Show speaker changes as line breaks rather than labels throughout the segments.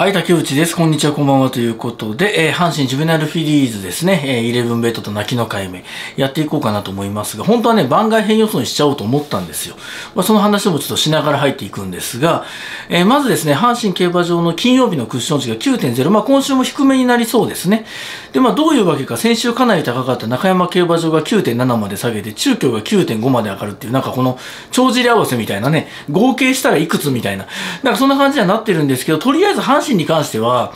はい、竹内です。こんにちは、こんばんは。ということで、えー、阪神ジュベナルフィリーズですね、えー、イレブンベッドと泣きの解明、やっていこうかなと思いますが、本当はね、番外編予想にしちゃおうと思ったんですよ。まあ、その話もちょっとしながら入っていくんですが、えー、まずですね、阪神競馬場の金曜日のクッション値が9.0、まあ、今週も低めになりそうですね。で、まあ、どういうわけか、先週かなり高かった中山競馬場が9.7まで下げて、中京が9.5まで上がるっていう、なんかこの、帳尻合わせみたいなね、合計したらいくつみたいな、なんかそんな感じにはなってるんですけど、とりあえず阪神に関しては、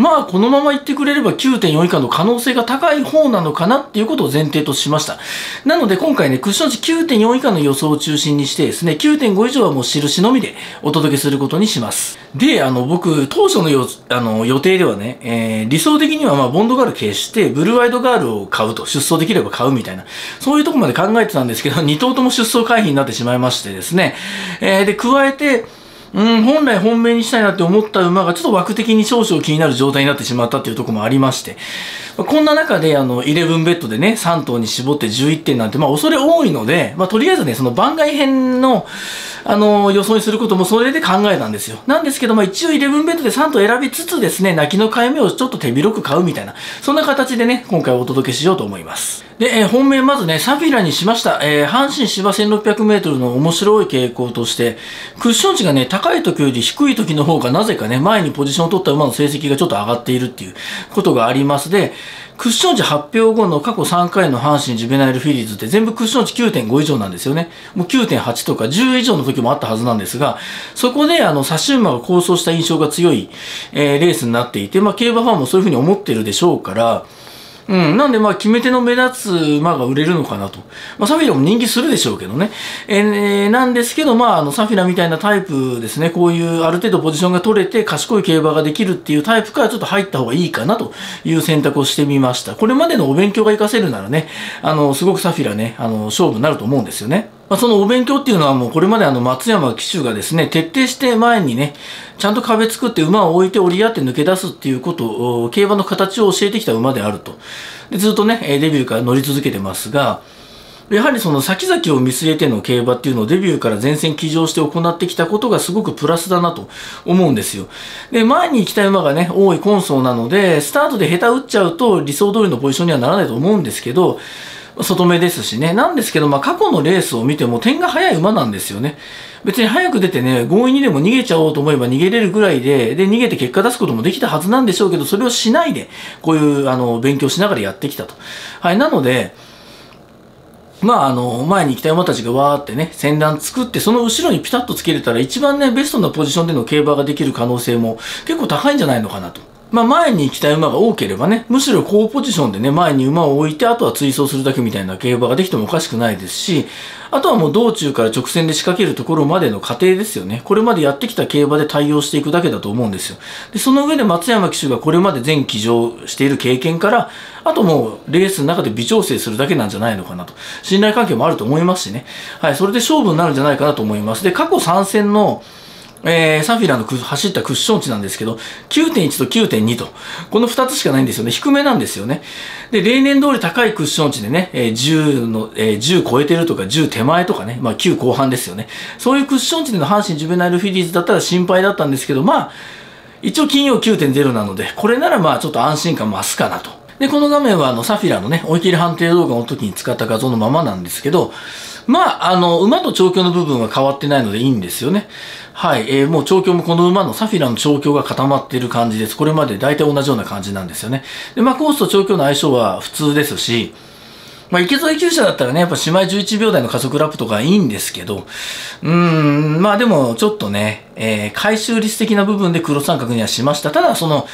まあ、このまま行ってくれれば9.4以下の可能性が高い方なのかなっていうことを前提としました。なので今回ね、クッション値9.4以下の予想を中心にしてですね、9.5以上はもう印のみでお届けすることにします。で、あの、僕、当初のよあの予定ではね、えー、理想的にはまあ、ボンドガール消して、ブルーアイドガールを買うと、出走できれば買うみたいな、そういうとこまで考えてたんですけど、2頭とも出走回避になってしまいましてですね、えー、で、加えて、うん、本来本命にしたいなって思った馬がちょっと枠的に少々気になる状態になってしまったっていうとこもありまして、まこんな中で、あの、11ベッドでね、3頭に絞って11点なんて、まあ、恐れ多いので、まあ、とりあえずね、その番外編の、あの、予想にすることもそれで考えたんですよ。なんですけど、まあ、一応11ベッドで3頭選びつつですね、泣きの買い目をちょっと手広く買うみたいな、そんな形でね、今回お届けしようと思います。で、えー、本命まずね、サフィラにしました。えー、阪神芝1600メートルの面白い傾向として、クッション値がね、高高い時より低い時の方がなぜかね、前にポジションを取った馬の成績がちょっと上がっているっていうことがありますで、クッション値発表後の過去3回の阪神ジュベナイルフィリーズって全部クッション値9.5以上なんですよね。もう9.8とか10以上の時もあったはずなんですが、そこであの、サシウマが構想した印象が強い、えー、レースになっていて、まあ、競馬ファンもそういうふうに思ってるでしょうから、うん。なんで、まあ、決め手の目立つ馬が売れるのかなと。まあ、サフィラも人気するでしょうけどね。えー、なんですけど、まあ、あの、サフィラみたいなタイプですね。こういうある程度ポジションが取れて賢い競馬ができるっていうタイプからちょっと入った方がいいかなという選択をしてみました。これまでのお勉強が活かせるならね、あの、すごくサフィラね、あの、勝負になると思うんですよね。まあ、そのお勉強っていうのはもうこれまであの松山騎手がですね、徹底して前にね、ちゃんと壁作って馬を置いて折り合って抜け出すっていうことを、競馬の形を教えてきた馬であると。でずっとね、デビューから乗り続けてますが、やはりその先々を見据えての競馬っていうのをデビューから前線騎乗して行ってきたことがすごくプラスだなと思うんですよ。で、前に行きたい馬がね、多いコンソーなので、スタートで下手打っちゃうと理想通りのポジションにはならないと思うんですけど、外目ですしね。なんですけど、まあ、過去のレースを見ても点が速い馬なんですよね。別に早く出てね、強引にでも逃げちゃおうと思えば逃げれるぐらいで、で、逃げて結果出すこともできたはずなんでしょうけど、それをしないで、こういう、あの、勉強しながらやってきたと。はい、なので、まあ、あの、前に行きたい馬たちがわーってね、戦乱作って、その後ろにピタッとつけれたら、一番ね、ベストなポジションでの競馬ができる可能性も結構高いんじゃないのかなと。まあ、前に行きたい馬が多ければね、むしろ高ポジションでね、前に馬を置いて、あとは追走するだけみたいな競馬ができてもおかしくないですし、あとはもう道中から直線で仕掛けるところまでの過程ですよね。これまでやってきた競馬で対応していくだけだと思うんですよ。で、その上で松山騎手がこれまで全騎乗している経験から、あともうレースの中で微調整するだけなんじゃないのかなと。信頼関係もあると思いますしね。はい、それで勝負になるんじゃないかなと思います。で、過去3戦のえー、サフィラの走ったクッション値なんですけど、9.1と9.2と、この2つしかないんですよね。低めなんですよね。で、例年通り高いクッション値でね、えー、10の、えー、10超えてるとか、10手前とかね、まあ9後半ですよね。そういうクッション値での阪神ジュベナイルフィリーズだったら心配だったんですけど、まあ、一応金曜9.0なので、これならまあちょっと安心感増すかなと。で、この画面はあの、サフィラのね、追い切り判定動画の時に使った画像のままなんですけど、まあ、あの、馬と調教の部分は変わってないのでいいんですよね。はい、えー、もう調教もこの馬のサフィラの調教が固まっている感じです。これまで大体同じような感じなんですよね。で、まあ、コースと調教の相性は普通ですし、まあ、池添厩舎だったらね、やっぱ姉妹11秒台の加速ラップとかいいんですけど、うーん、まあでもちょっとね、えー、回収率的な部分で黒三角にはしました。ただ、その、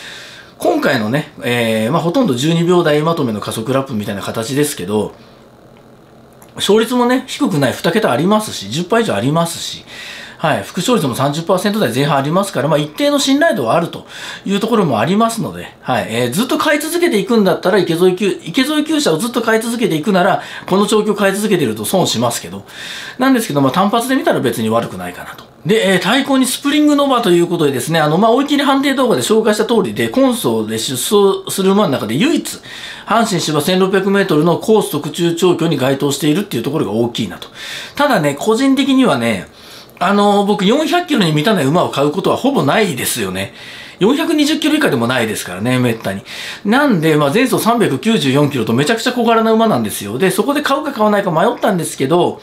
今回のね、えー、まあほとんど12秒台まとめの加速ラップみたいな形ですけど、勝率もね、低くない2桁ありますし、10杯以上ありますし、はい、副勝率も30%台前半ありますから、まあ、一定の信頼度はあるというところもありますので、はい、えー、ずっと買い続けていくんだったら、池添級、池添厩舎をずっと買い続けていくなら、この調教買い続けていると損しますけど、なんですけど、まあ、単発で見たら別に悪くないかなと。で、えー、対抗にスプリングノバということでですね、あの、まあ、追い切り判定動画で紹介した通りで、コンソーで出走する馬の中で唯一、阪神芝1600メートルのコース特注調教に該当しているっていうところが大きいなと。ただね、個人的にはね、あの、僕400キロに満たない馬を買うことはほぼないですよね。420キロ以下でもないですからね、めったに。なんで、まあ、前走394キロとめちゃくちゃ小柄な馬なんですよ。で、そこで買うか買わないか迷ったんですけど、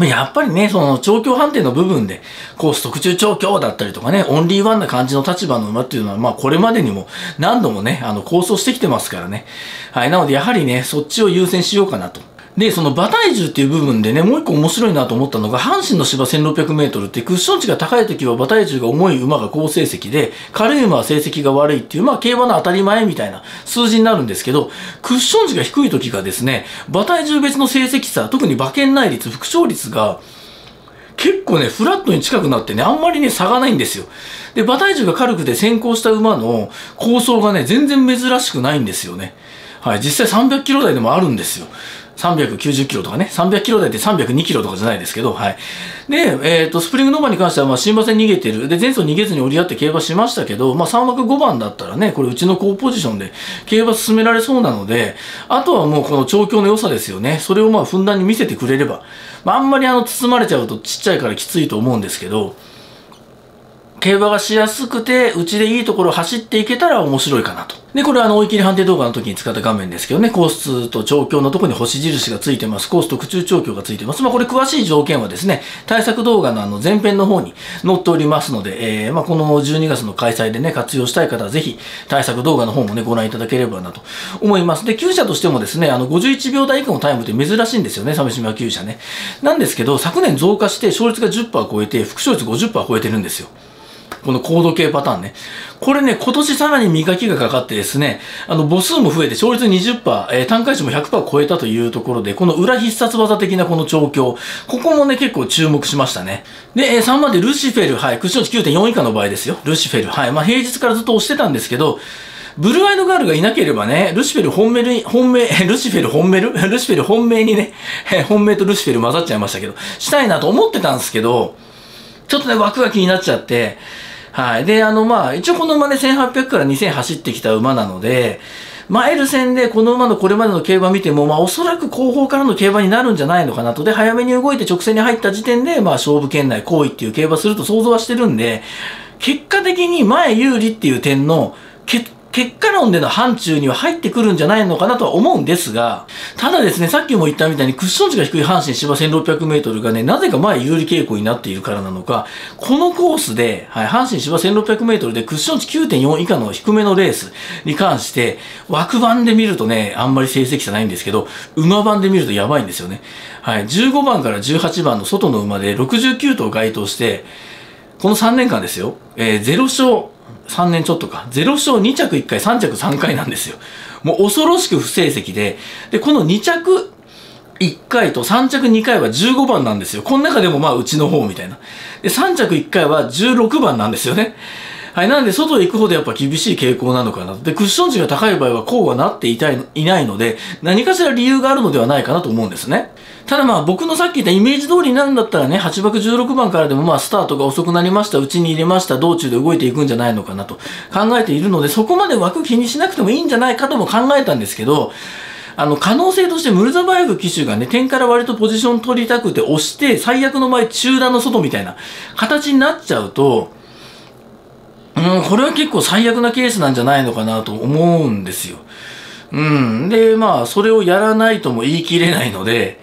やっぱりね、その調教判定の部分で、コース特注調教だったりとかね、オンリーワンな感じの立場の馬っていうのは、まあこれまでにも何度もね、あの構想してきてますからね。はい、なのでやはりね、そっちを優先しようかなと。で、その馬体重っていう部分でね、もう一個面白いなと思ったのが、阪神の芝1600メートルってクッション値が高い時は馬体重が重い馬が好成績で、軽い馬は成績が悪いっていう、まあ競馬の当たり前みたいな数字になるんですけど、クッション値が低い時がですね、馬体重別の成績差、特に馬券内率、副勝率が、結構ね、フラットに近くなってね、あんまりね、差がないんですよ。で、馬体重が軽くて先行した馬の構想がね、全然珍しくないんですよね。はい、実際300キロ台でもあるんですよ。390キロとかね、300キロ台って302キロとかじゃないですけど、はい。で、えっ、ー、と、スプリングノーバーに関しては、まあ、新馬戦逃げてる。で、前走逃げずに折り合って競馬しましたけど、まあ、3枠5番だったらね、これうちの高ポジションで競馬進められそうなので、あとはもうこの調教の良さですよね。それをまあ、ふんだんに見せてくれれば。まあ、あんまりあの、包まれちゃうとちっちゃいからきついと思うんですけど、競馬がしやすくて、うちでいいところを走っていけたら面白いかなと。で、これはあの、追い切り判定動画の時に使った画面ですけどね、コースと調教のところに星印がついてます。コースと空中調教がついてます。まあ、これ詳しい条件はですね、対策動画のあの、前編の方に載っておりますので、えー、まあ、この12月の開催でね、活用したい方はぜひ、対策動画の方もね、ご覧いただければなと思います。で、厩舎としてもですね、あの、51秒台以下のタイムって珍しいんですよね、鮫島厩舎ね。なんですけど、昨年増加して勝率が10%超えて、副勝率50%超えてるんですよ。このコード系パターンね。これね、今年さらに磨きがかかってですね、あの、母数も増えて勝率20%、えー、単回値も100%超えたというところで、この裏必殺技的なこの調教、ここもね、結構注目しましたね。で、えー、3番でルシフェル、はい、クッション値9.4以下の場合ですよ。ルシフェル、はい。まあ、平日からずっと押してたんですけど、ブルーアイドガールがいなければね、ルシフェル本命に、本命、ルシフェル本命？ル ルシフェル本命にね、本命とルシフェル混ざっちゃいましたけど、したいなと思ってたんですけど、ちょっとね、枠が気になっちゃって、はい。で、あの、まあ、一応この馬ね、1800から2000走ってきた馬なので、マイル戦でこの馬のこれまでの競馬見ても、まあ、おそらく後方からの競馬になるんじゃないのかなと。で、早めに動いて直線に入った時点で、まあ、勝負圏内、行為っていう競馬すると想像はしてるんで、結果的に前有利っていう点の、結果論での範疇には入ってくるんじゃないのかなとは思うんですが、ただですね、さっきも言ったみたいにクッション値が低い阪神芝1600メートルがね、なぜか前有利傾向になっているからなのか、このコースで、はい、阪神芝1600メートルでクッション値9.4以下の低めのレースに関して、枠番で見るとね、あんまり成績じゃないんですけど、馬番で見るとやばいんですよね。はい、15番から18番の外の馬で69頭該当して、この3年間ですよ、えー、0勝、3年ちょっとか、0勝2着1回、3着3回なんですよ。もう恐ろしく不成績で、で、この2着1回と3着2回は15番なんですよ。この中でもまあうちの方みたいな。で、3着1回は16番なんですよね。はい、なんで外へ行くほどやっぱ厳しい傾向なのかな。で、クッション値が高い場合はこうはなっていたいいないので、何かしら理由があるのではないかなと思うんですね。ただまあ僕のさっき言ったイメージ通りになるんだったらね、8枠16番からでもまあスタートが遅くなりました、うちに入れました、道中で動いていくんじゃないのかなと考えているので、そこまで枠気にしなくてもいいんじゃないかとも考えたんですけど、あの、可能性としてムルザバエフ騎手がね、点から割とポジション取りたくて押して、最悪の場合中段の外みたいな形になっちゃうと、うん、これは結構最悪なケースなんじゃないのかなと思うんですよ。うん。で、まあ、それをやらないとも言い切れないので、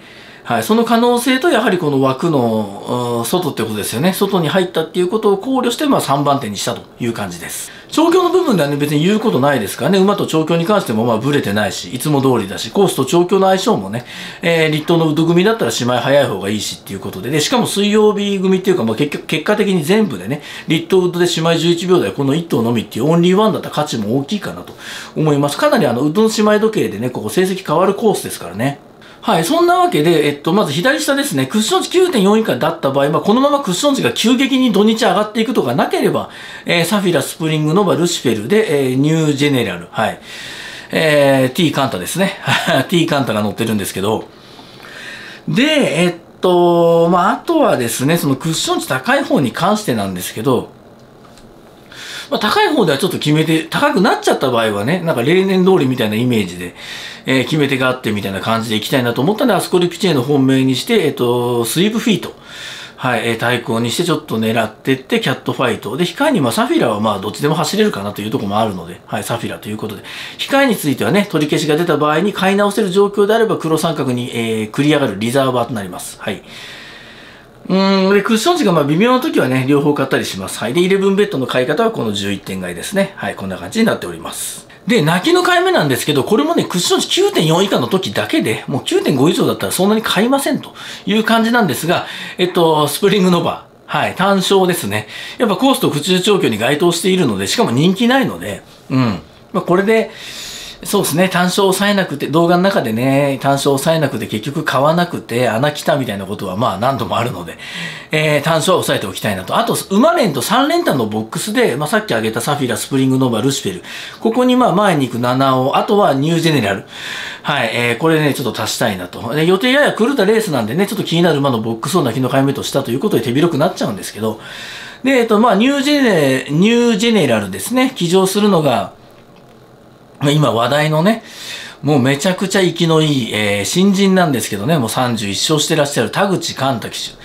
はい、その可能性とやはりこの枠の外ってことですよね。外に入ったっていうことを考慮して、まあ3番手にしたという感じです。調教の部分ではね、別に言うことないですからね、馬と調教に関してもまあブレてないし、いつも通りだし、コースと調教の相性もね、えー、立冬のウド組だったらしまい早い方がいいしっていうことで、で、しかも水曜日組っていうか、まあ結局、結果的に全部でね、立冬ウドでしまい11秒台この1頭のみっていうオンリーワンだった価値も大きいかなと思います。かなりあの、ウッドのしまい時計でね、ここ成績変わるコースですからね。はい。そんなわけで、えっと、まず左下ですね。クッション値9.4以下だった場合、まあ、このままクッション値が急激に土日上がっていくとかなければ、えー、サフィラ、スプリング、ノバ、ルシフェルで、えー、ニュージェネラル、はい。えー、T カンタですね。T カンタが載ってるんですけど、で、えっと、まあ、あとはですね、そのクッション値高い方に関してなんですけど、まあ、高い方ではちょっと決めて、高くなっちゃった場合はね、なんか例年通りみたいなイメージで、えー、決め手があってみたいな感じでいきたいなと思ったので、アスコリピチェの本命にして、えっ、ー、と、スイープフィート。はい、えー、対抗にしてちょっと狙ってってキャットファイト。で、控えにまあサフィラはまあどっちでも走れるかなというところもあるので、はい、サフィラということで。控えについてはね、取り消しが出た場合に買い直せる状況であれば黒三角に、えー、繰り上がるリザーバーとなります。はい。うん、で、クッション値がまあ微妙な時はね、両方買ったりします。はい。で、11ベッドの買い方はこの11点買いですね。はい、こんな感じになっております。で、泣きの買い目なんですけど、これもね、クッション値9.4以下の時だけで、もう9.5以上だったらそんなに買いませんという感じなんですが、えっと、スプリングノバー。はい、単勝ですね。やっぱコースと府中調教に該当しているので、しかも人気ないので、うん。まあ、これで、そうですね、単勝を抑えなくて、動画の中でね、単勝を抑えなくて結局買わなくて穴来たみたいなことはまあ何度もあるので、えー、単勝は抑えておきたいなと。あと、馬連と3連単のボックスで、まあさっき挙げたサフィラ、スプリングノーバ、ルシフェル。ここにまあ前に行く7を、あとはニュージェネラル。はい、えー、これね、ちょっと足したいなと。で予定やや狂ったレースなんでね、ちょっと気になる馬のボックスを泣きの買い目としたということで手広くなっちゃうんですけど、で、えっと、まあ、ニュージェネ、ニュージェネラルですね。騎乗するのが、今話題のね、もうめちゃくちゃ生きのいい、えー、新人なんですけどね、もう31勝してらっしゃる田口寛太騎手。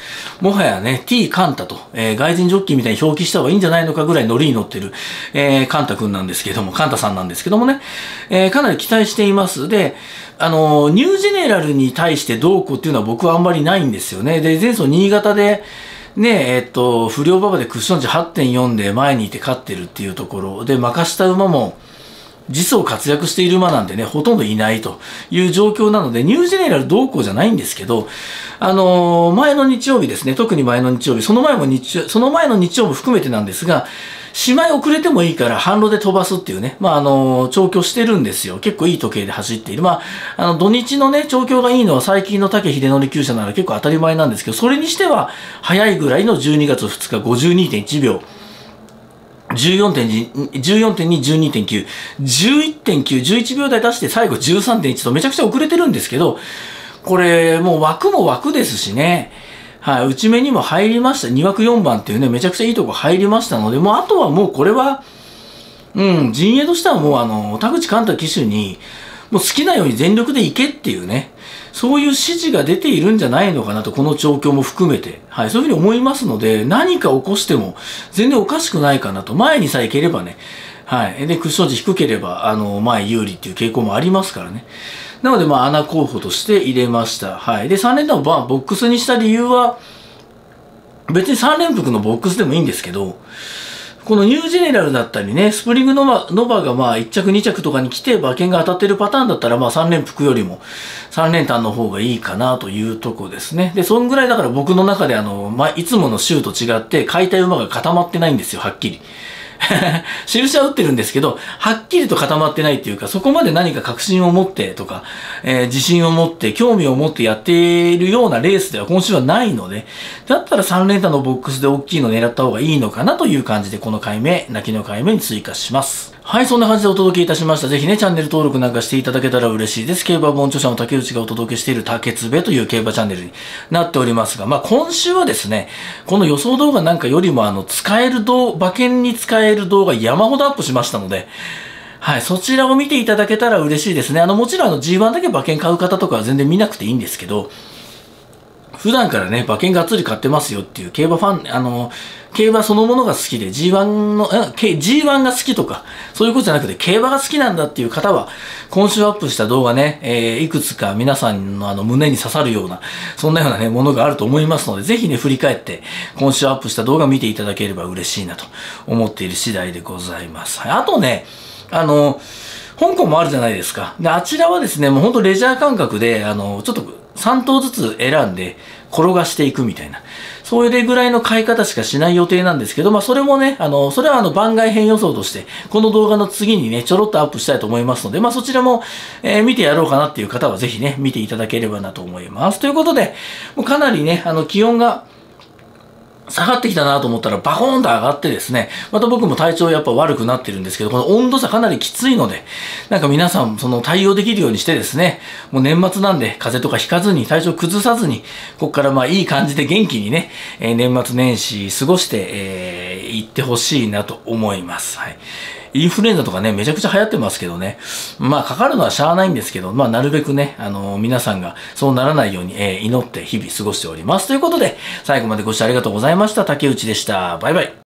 もはやね、T 寛太と、えー、外人ジョッキーみたいに表記した方がいいんじゃないのかぐらいノリに乗ってる、えー、寛太くんなんですけども、寛太さんなんですけどもね、えー、かなり期待しています。で、あの、ニュージェネラルに対してどうこうっていうのは僕はあんまりないんですよね。で、前走新潟で、ねえ、っと、不良馬場でクッション値8.4で前にいて勝ってるっていうところで、任した馬も、実装活躍している馬なんでね、ほとんどいないという状況なので、ニュージェネラル同行じゃないんですけど、あのー、前の日曜日ですね、特に前の日曜日、その前も日、その前の日曜も含めてなんですが、しまい遅れてもいいから反路で飛ばすっていうね、まあ、あのー、調教してるんですよ。結構いい時計で走っている。まあ、あの、土日のね、調教がいいのは最近の竹秀則厩舎なら結構当たり前なんですけど、それにしては早いぐらいの12月2日52.1秒。14.2、14.2、12.9、11.9、11秒台出して最後13.1とめちゃくちゃ遅れてるんですけど、これもう枠も枠ですしね、はい、内目にも入りました。2枠4番っていうね、めちゃくちゃいいとこ入りましたので、もうあとはもうこれは、うん、陣営としてはもうあの、田口寛太騎手に、もう好きなように全力で行けっていうね、そういう指示が出ているんじゃないのかなと、この状況も含めて。はい、そういうふうに思いますので、何か起こしても全然おかしくないかなと。前にさえ行ければね、はい。で、クッション値低ければ、あの、前有利っていう傾向もありますからね。なので、まあ、穴候補として入れました。はい。で、3連単をボックスにした理由は、別に3連複のボックスでもいいんですけど、このニュージェネラルだったりね、スプリングノバノバがまあ1着2着とかに来て馬券が当たってるパターンだったらまあ3連服よりも3連単の方がいいかなというとこですね。で、そんぐらいだから僕の中であの、まあ、いつもの週と違って買いたい馬が固まってないんですよ、はっきり。印は打ってるんですけど、はっきりと固まってないっていうか、そこまで何か確信を持ってとか、えー、自信を持って、興味を持ってやっているようなレースでは今週はないので、だったら3連単のボックスで大きいの狙った方がいいのかなという感じで、この回目、泣きの回目に追加します。はい、そんな感じでお届けいたしました。ぜひね、チャンネル登録なんかしていただけたら嬉しいです。競馬本著者の竹内がお届けしている竹つべという競馬チャンネルになっておりますが、まあ今週はですね、この予想動画なんかよりもあの、使える動、馬券に使える動画山ほどアップしましたので、はい、そちらを見ていただけたら嬉しいですね。あの、もちろんあの G1 だけ馬券買う方とかは全然見なくていいんですけど、普段からね、馬券がっつり買ってますよっていう競馬ファン、あの、競馬そのものが好きで G1 の、G1 が好きとか、そういうことじゃなくて競馬が好きなんだっていう方は、今週アップした動画ね、えー、いくつか皆さんのあの胸に刺さるような、そんなようなね、ものがあると思いますので、ぜひね、振り返って、今週アップした動画見ていただければ嬉しいなと思っている次第でございます。あとね、あの、香港もあるじゃないですか。で、あちらはですね、もうほんとレジャー感覚で、あの、ちょっと3頭ずつ選んで転がしていくみたいな。それぐらいの買い方しかしない予定なんですけど、まあそれもね、あの、それはあの番外編予想として、この動画の次にね、ちょろっとアップしたいと思いますので、まあそちらも、えー、見てやろうかなっていう方はぜひね、見ていただければなと思います。ということで、もうかなりね、あの気温が、下がってきたなと思ったらバコーンと上がってですね、また僕も体調やっぱ悪くなってるんですけど、この温度差かなりきついので、なんか皆さんその対応できるようにしてですね、もう年末なんで風邪とかひかずに体調崩さずに、こっからまあいい感じで元気にね、えー、年末年始過ごして、えー、行ってほしいなと思います。はい。インフルエンザとかね、めちゃくちゃ流行ってますけどね。まあ、かかるのはしゃあないんですけど、まあ、なるべくね、あの、皆さんがそうならないように、えー、祈って日々過ごしております。ということで、最後までご視聴ありがとうございました。竹内でした。バイバイ。